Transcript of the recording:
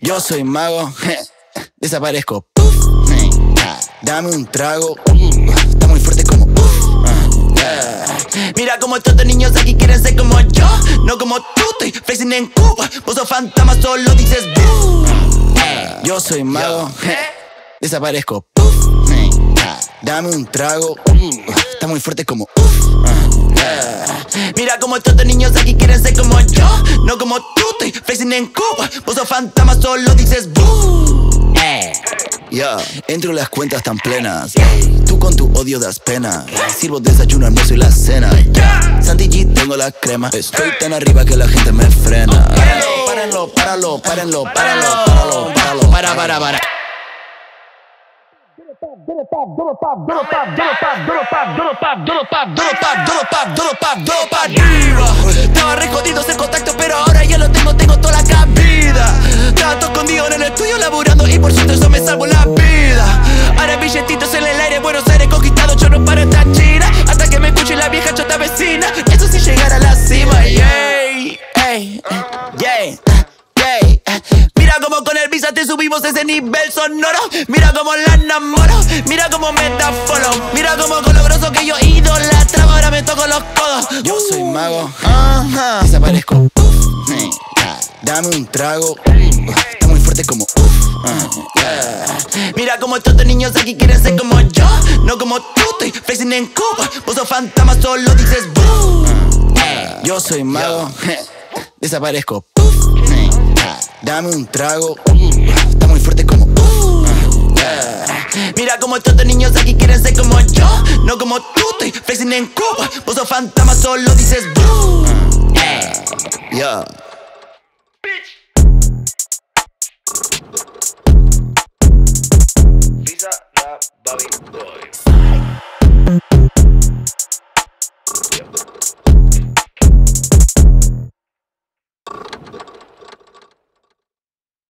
Yo soy mago, desaparezco. Dame un trago, está muy fuerte como. Mira como estos niños aquí quieren ser como yo, no como tú. Estoy flexing en Cuba, vos sos fantasma, solo dices Yo soy mago, desaparezco. Dame un trago, está muy fuerte como. Como estos niños aquí quieren ser como yo, no como tú. Estoy flexing en Cuba, vos sos fantasma, solo dices boo. Ya, entro las cuentas tan plenas. Tú con tu odio das pena. Sirvo desayuno, almuerzo y la cena. Santi G, tengo la crema. Estoy tan arriba que la gente me frena. Párenlo, páralo, párenlo, páralo, páralo, páralo. Para, para, para. Estaba re jodido ese contacto, pero ahora ya lo tengo, tengo toda la cabida. Tanto escondido en el estudio laburando y por cierto eso me salvó la vida. Ahora billetitos en el aire, Buenos Aires conquistado, yo no paro esta china. Hasta que me escuche la vieja chota vecina. Como con el visa te subimos ese nivel sonoro. Mira como la enamoro. Mira como me da follow. Mira como con lo grosso que yo idolatraba. Ahora me toco los codos. Yo soy mago. Ajá. Desaparezco. Hey, Dame un trago. Está muy fuerte como. Mira como estos niños aquí quieren ser como yo, no como tú. Estoy flexing en Cuba. Vos sos fantasma, solo dices boo. Yo soy mago. Desaparezco. Dame un trago, está muy fuerte como. Mira como estos niños aquí quieren ser como yo, no como tú. Estoy flexing en Cuba, vos sos fantasma, solo dices boo. Yeah. Bitch.